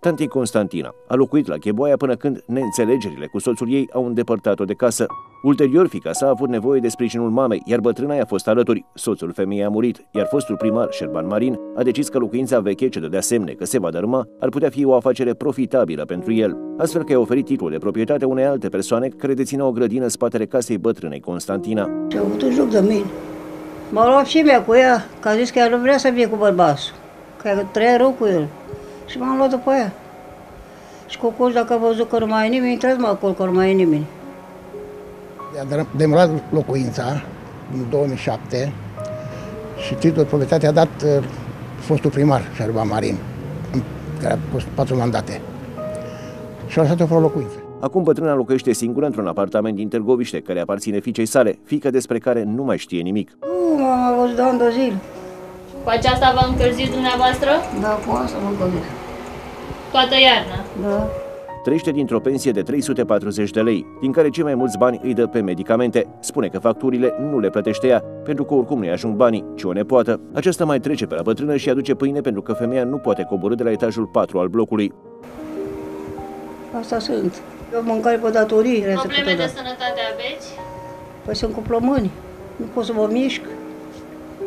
Tantei Constantina a locuit la Cheboaia până când neînțelegerile cu soțul ei au îndepărtat-o de casă. Ulterior, fica sa a avut nevoie de sprijinul mamei, iar bătrâna i-a fost alături. Soțul femeii a murit, iar fostul primar, Șerban Marin, a decis că locuința veche ce dădea semne că se va dărâma ar putea fi o afacere profitabilă pentru el, astfel că i-a oferit titlul de proprietate unei alte persoane care deținea o grădină în spatele casei bătrânei Constantina. Și-a avut un joc de mine. M-a luat și mea cu ea, că a zis că ea nu vrea să fie cu bărbatul, că trăia rău cu el. Și m-am luat după ea. Și cu coș, dacă a văzut că nu mai e nimeni, intrați mă acolo, că nu mai e nimeni. A demorat locuința în 2007 și titlul de proprietate a dat uh, fostul primar, Șerba Marin, care a fost patru mandate. Și a lăsat-o fără locuință. Acum bătrâna locuiește singură într-un apartament din Târgoviște, care aparține fiicei sale, fică despre care nu mai știe nimic. Nu, m-am avut de ani de zile. Cu aceasta vă încălziți dumneavoastră? Da, cu asta mă încălzesc. Toată iarna. Da. Trăiește dintr-o pensie de 340 de lei, din care cei mai mulți bani îi dă pe medicamente. Spune că facturile nu le plătește ea, pentru că oricum nu-i ajung banii, ci o nepoată. Aceasta mai trece pe la bătrână și aduce pâine pentru că femeia nu poate coborâ de la etajul 4 al blocului. Asta sunt. Eu mâncare pe datorii, reste Probleme câte de da. sănătate aveți? Păi sunt cu plămâni. Nu pot să mă mișc.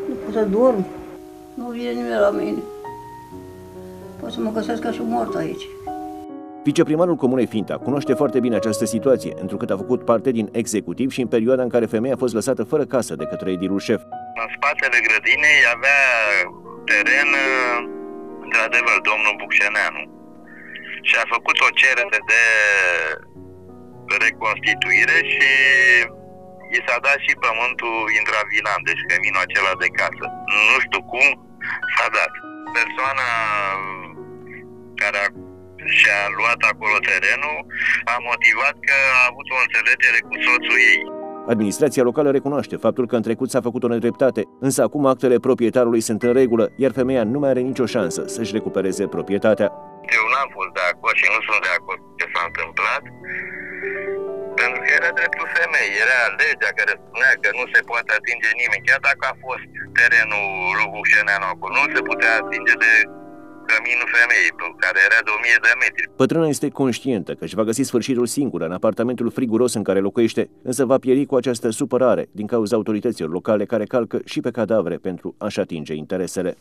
Nu pot să dorm. Nu vine nimeni la mine. Pot să mă găsesc ca și mort aici. Viceprimarul Comunei Finta cunoaște foarte bine această situație, întrucât a făcut parte din executiv și în perioada în care femeia a fost lăsată fără casă de către edilul șef. În spatele grădinei avea teren, într-adevăr, domnul Bucșeneanu. Și a făcut o cerere de reconstituire și i s-a dat și pământul intravilan, deci căminul acela de casă. Nu știu cum s-a dat. Persoana care a și-a luat acolo terenul a motivat că a avut o înțelegere cu soțul ei. Administrația locală recunoaște faptul că în trecut s-a făcut o nedreptate, însă acum actele proprietarului sunt în regulă, iar femeia nu mai are nicio șansă să-și recupereze proprietatea. Eu n-am fost de acord și nu sunt de acord cu ce s-a întâmplat, pentru că era dreptul femei, era legea care spunea că nu se poate atinge nimeni, chiar dacă a fost terenul lui Bușeneanu acolo, nu se putea atinge de căminul femeii, care era de 1000 de metri. Bătrâna este conștientă că își va găsi sfârșitul singură în apartamentul friguros în care locuiește, însă va pieri cu această supărare din cauza autorităților locale care calcă și pe cadavre pentru a-și atinge interesele.